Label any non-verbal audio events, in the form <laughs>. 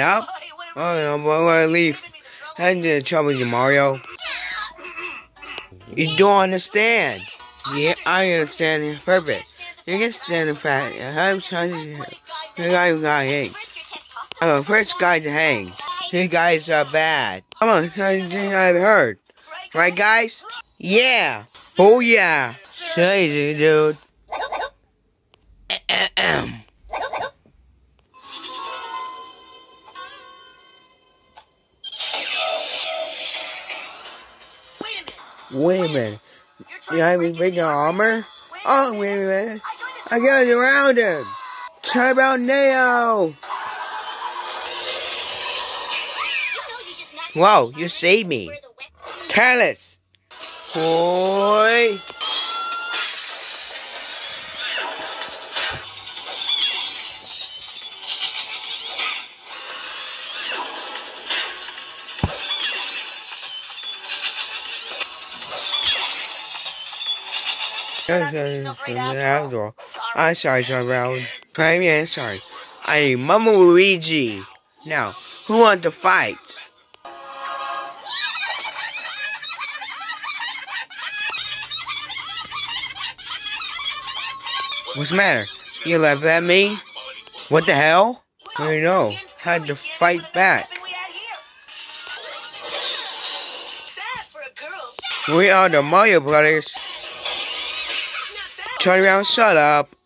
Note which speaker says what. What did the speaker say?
Speaker 1: Up? <laughs> Oh, no, boy, what a leaf. I didn't trouble you, Mario. You don't understand. Yeah, I understand. Perfect. You can stand the fact. I'm trying to. The guy who got hanged. I'm the first guy to hang. You guys are bad. Come on, something I've heard. Right, guys? Yeah. Oh, yeah. Say, dude. <clears throat> <clears throat> Ahem. Wait a minute. You have me big armor? Oh, wait a minute. I got it around him. Try about Neo. Whoa, you saved me. Careless. Boy. Outdoor. I'm sorry, John Brown. Prime, yeah, sorry. I'm Mama Luigi. Now, who wants to fight? What's the matter? You laugh at me? What the hell? I know. Had to fight back. We are the Mario Brothers. Charlie around, shut up.